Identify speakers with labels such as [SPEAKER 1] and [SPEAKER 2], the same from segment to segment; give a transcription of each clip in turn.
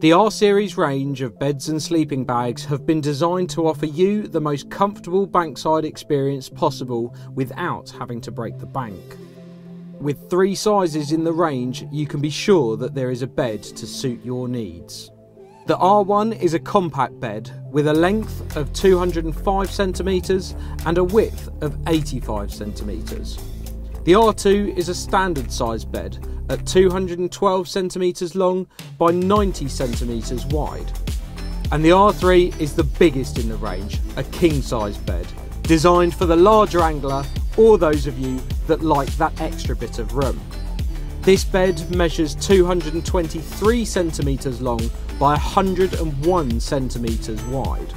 [SPEAKER 1] The R Series range of beds and sleeping bags have been designed to offer you the most comfortable bankside experience possible without having to break the bank. With three sizes in the range, you can be sure that there is a bed to suit your needs. The R1 is a compact bed with a length of 205 centimeters and a width of 85 centimeters. The R2 is a standard size bed at 212 centimeters long by 90 centimeters wide. And the R3 is the biggest in the range, a king size bed, designed for the larger angler or those of you that like that extra bit of room. This bed measures 223 centimetres long by 101 centimetres wide.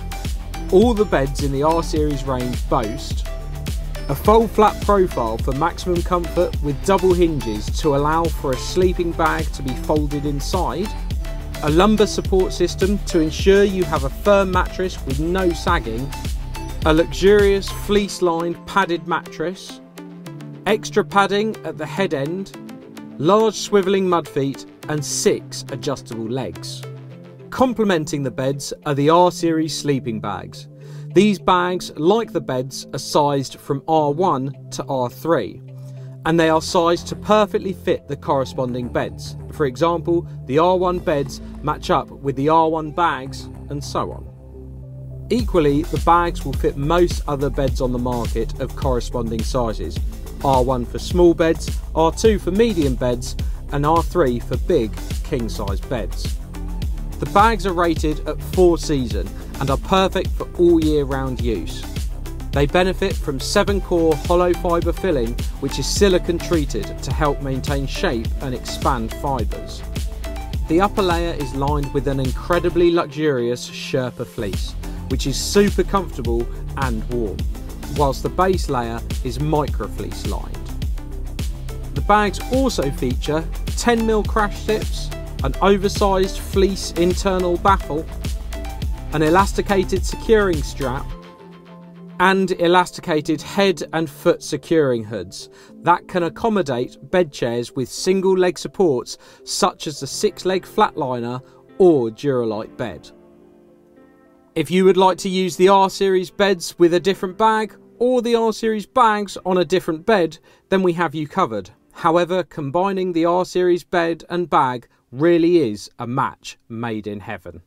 [SPEAKER 1] All the beds in the R Series range boast a full flat profile for maximum comfort with double hinges to allow for a sleeping bag to be folded inside, a lumbar support system to ensure you have a firm mattress with no sagging, a luxurious fleece lined padded mattress, extra padding at the head end, large swivelling mud feet, and six adjustable legs. Complementing the beds are the R Series sleeping bags. These bags, like the beds, are sized from R1 to R3 and they are sized to perfectly fit the corresponding beds. For example, the R1 beds match up with the R1 bags and so on. Equally, the bags will fit most other beds on the market of corresponding sizes. R1 for small beds, R2 for medium beds, and R3 for big king size beds. The bags are rated at 4 season and are perfect for all year round use. They benefit from 7 core hollow fibre filling, which is silicon treated to help maintain shape and expand fibres. The upper layer is lined with an incredibly luxurious Sherpa fleece, which is super comfortable and warm, whilst the base layer is micro fleece lined. The bags also feature 10mm crash tips, an oversized fleece internal baffle, an elasticated securing strap, and elasticated head and foot securing hoods that can accommodate bed chairs with single leg supports such as the six leg flatliner or Duralite bed. If you would like to use the R Series beds with a different bag or the R Series bags on a different bed, then we have you covered. However, combining the R Series bed and bag really is a match made in heaven.